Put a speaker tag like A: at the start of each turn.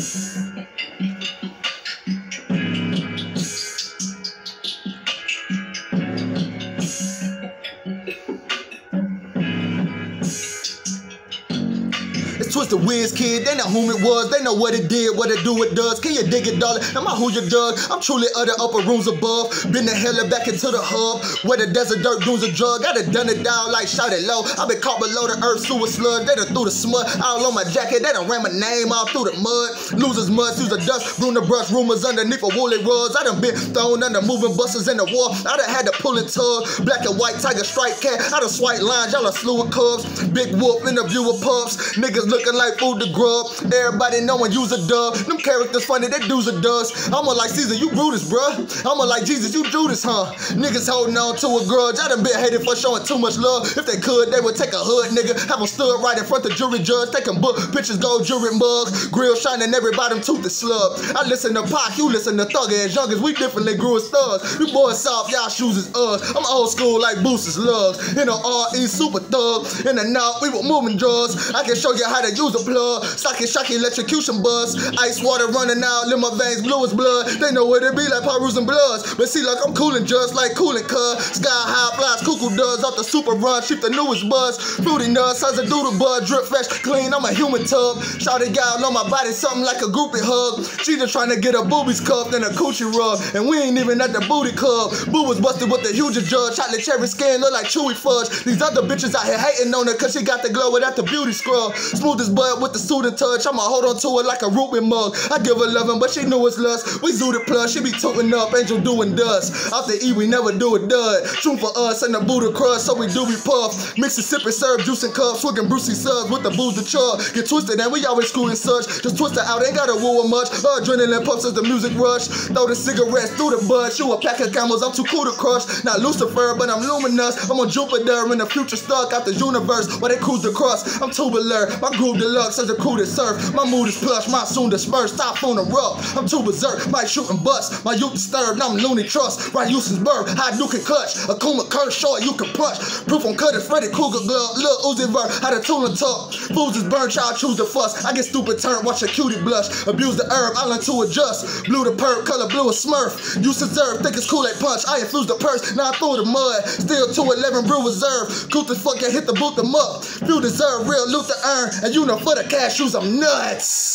A: Yeah. Twizz the Whiz Kid, they know whom it was, they know what it did, what it do, it does. Can you dig it, darling? Am I who you dug? I'm truly other upper rooms above. Been the hell back into the hub, where the desert dirt dunes a drug. I done done it down like shot it low. I been caught below the earth, sewer slug. They done threw the smut all on my jacket. They done ran my name all through the mud. Losers mud, use the dust, broom the brush, rumors underneath a woolly rugs. I done been thrown under moving buses in the war. I done had to pull it tug. Black and white tiger stripe cat. I done swipe lines, y'all a slew of cubs. Big wolf interview with pups. Niggas looking like food to grub. Everybody knowing use a dub. Them characters funny, they dudes a dust. I'ma like Caesar, you Brutus, bruh. I'ma like Jesus, you Judas, huh? Niggas holding on to a grudge. I done been hated for showing too much love. If they could, they would take a hood nigga. Have them stood right in front of jury judge. Taking book pictures, gold jewelry mugs. Grill shining, every bottom tooth is slug. I listen to Pac, you listen to Thug. As young as we differently grew as thugs. You boys soft, y'all shoes is us. I'm old school like Boosters lugs. In the RE super thug. In the north, we were moving drugs. I can show you how to use a plug. Socky shocky electrocution buzz. Ice water running out, in my veins blue as blood. They know what it be like Pirus and Bloods. But see, like I'm cooling just like cooling cuz. Sky high flies, cuckoo does off the super run. Sheep the newest buzz. Fruity nuts, has a doodle bud. Drip fresh, clean, I'm a human tub. Shout it gal on my body, something like a groupie hug. She just trying to get her boobies cuffed and a coochie rub. And we ain't even at the booty club. Boo was busted with the huge judge. Chocolate cherry skin look like chewy fudge. These other bitches out here hating on her cause she got the glow without the beauty scrub. Smooth as bud with the and touch. I'ma hold on to it like a Reuben mug. I give her loving, but she knew it's lust. We zooted plus, she be tooting up, angel doing dust. The E, we never do a dud. Shoot for us and the Buddha crust, so we do be puff. Mississippi serve juice and cups, swigging Brucey subs with the booze to chug. Get twisted and we always screwing such. Just twist it out, ain't gotta woo her much. Adrenaline pumps as the music rush. Throw the cigarettes through the bud. Shoot a pack of camels, I'm too cool to crush. Not Lucifer, but I'm luminous. I'm on Jupiter in the future stuck out the universe where they cruise across. I'm tubular, my groove deluxe as a cool to surf. My mood is plush, my soon dispersed. Stop on the rough. I'm too berserk, my shoot and bust. My youth disturbed, I'm loony trust. Right Houston's bird, high Duke and clutch. Akuma curse short, you can punch. Proof on cutters, Freddy Krueger glove. Lil Uzi Vert, how the tune and talk. Fools is burnt, child choose the fuss. I get stupid turn, watch a cutie blush. Abuse the herb, I learn to adjust. Blue the perk, color blue a smurf. You deserve, think it's cool like punch. I infuse the purse, now I throw the mud. Still 211 brew reserve. Cool the fuck, hit the boot them up. Few deserve, real loot to earn. And you know for the cash shoes, I'm nuts.